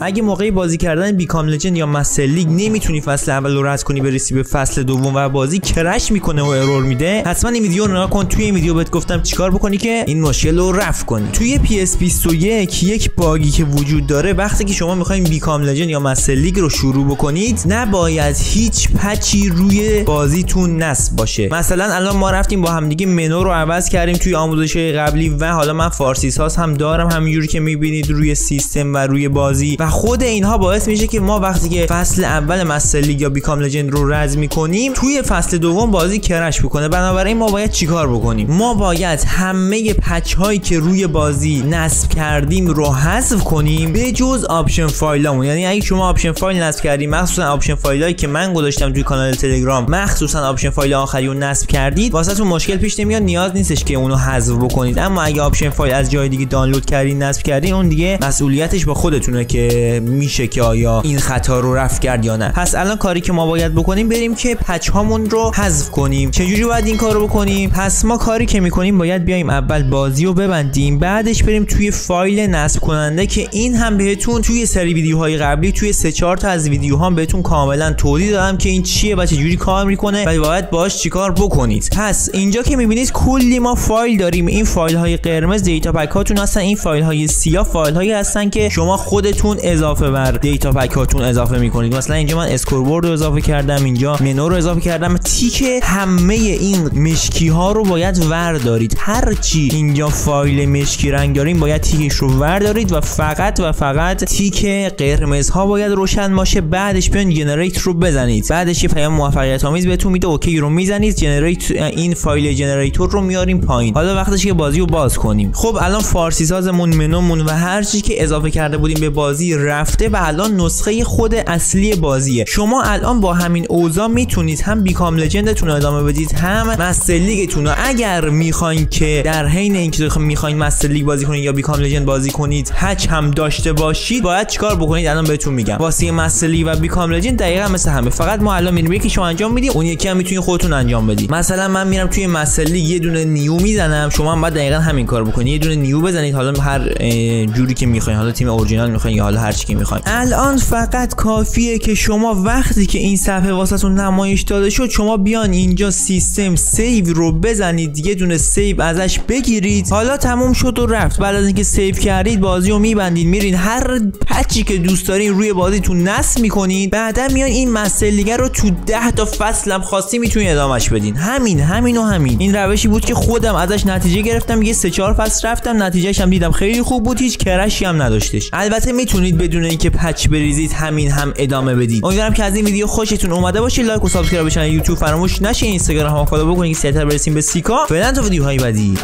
اگه موقعی بازی کردن Become Legend یا Master League نمی‌تونی فصل اول رو رد کنی برسی به فصل دوم و بازی crash می‌کنه و error میده حتما این ویدیو رو نگاه کن. توی این ویدیو بهت گفتم چیکار بکنی که این مشکل رو رفع کنی. توی PES21 یک باگی که وجود داره وقتی که شما می‌خواین Become Legend یا Master League رو شروع بکنید نباید هیچ patch ی روی بازیتون نصب باشه. مثلا الان ما رفتیم با همدیگه منو رو عوض کردیم توی آموزش قبلی و حالا من فارسی ساز هم دارم. همینجوری که می‌بینید روی سیستم و روی بازی و خود اینها باعث میشه که ما وقتی که فصل اول Master League یا Become Legend رو رد می‌کنیم توی فصل دوم بازی crash بکنه بنابراین ما باید چیکار بکنیم؟ ما باید همه patch هایی که روی بازی نصب کردیم رو حذف کنیم به جز option file امون یعنی اگه شما option file نصب کردیم مخصوصا option file ایی که من گذاشتم توی کانال تلگرام مخصوصا option file آخری رو نصب کردید واسهتون مشکل پیش نمیاد نیاز نیستش که اونو حذف بکنید. اما اگه option file از جای دیگه دانلود کردین نصب کردین اون دیگه مسئولیتش با خودتونه که میشه که آیا این خطا رو رفع کرد یا نه. پس الان کاری که ما باید بکنیم بریم که patch هامون رو حذف کنیم. چجوری باید این کار رو بکنیم؟ پس ما کاری که می‌کنیم باید بیایم اول بازی رو ببندیم بعدش بریم توی فایل نصب کننده که این هم بهتون توی سری ویدیوهای قبلی توی سه چهار تا از ویدیوهام بهتون کاملا توضیح دادم که این چیه و چجوری کار می‌کنه و باید باش چیکار بکنید. پس اینجا که می‌بینید کلی ما فایل داریم. این فایل های قرمز data pack هاتون هستن. این فایل های سیاه فایل هایی هستن که شما خودتون اضافه بر data pack هاتون اضافه می‌کنید. مثلا اینجا من scoreboard رو اضافه کردم اینجا منو رو اضافه کردم. تیک همه این مشکی ها رو باید وردارید. هر چی اینجا فایل مشکی رنگ داریم باید تیکش رو وردارید و فقط و فقط تیک قرمز ها باید روشن باشه. بعدش بیان generate رو بزنید. بعدش یه پیام موفقیت آمیز بهتون میده. OK رو می‌زنید. generate این فایل generator رو میاریم پایین. حالا وقتش که بازی رو باز کنیم. خب الان فارسی سازمون منومون و هر چی که اضافه کرده بودیم به بازی رفته و الان نسخه خود اصلی بازیه. شما الان با همین اوضاع می‌تونید هم Become Legend تون رو ادامه بدید هم Master League تون رو. اگر می‌خواین که در حین اینکه می‌خواین Master League بازی کنید یا Become Legend بازی کنید patch هم داشته باشید باید چیکار بکنید؟ الان بهتون میگم. واسه Master League و Become Legend دقیقا مثل همه. فقط ما الان میریم یکی شما انجام می‌دید اون یکی هم می‌تونید خودتون انجام بدید مثلا من میرم توی Master League یه دونه new می‌زنم شما هم باید دقیقا همین کار بکنید. یه دونه new بزنید حالا هر جوری که می‌خواین. حالا تیم اورجینال می‌خواین یا حالا هر چی می‌خواین الان فقط کافیه که شما وقتی که این صفحه واسهتون نمایش داده شد شما بیان اینجا system save رو بزنید. یه دونه save ازش بگیرید. حالا تموم شد و رفت. بعد از اینکه save کردید بازی رو میبندید میرین. هر patch ی که دوست دارین روی بازیتون نصب می‌کنید. بعدا میان این مسئله رو تو 10 تا فصل هم خواستی می‌تونید ادامش بدین. همین همین و همین. این روشی بود که خودم ازش نتیجه گرفتم. یه سه چهار فصل رفتم. نتیجهش هم دیدم خیلی خوب بود. هیچ crash ی هم نداشتش. البته می‌تونید بدون اینکه patch بریزید همین هم ادامه بدید. امیدوارم که از این ویدیو خوشتون اومده باشه. like و subscribe بشن یوتیوب فراموش نشه اینستاگرام هم follow بکنید که سریعتر برسیم به سی K. فعلا تا ویدیوهای بعدی.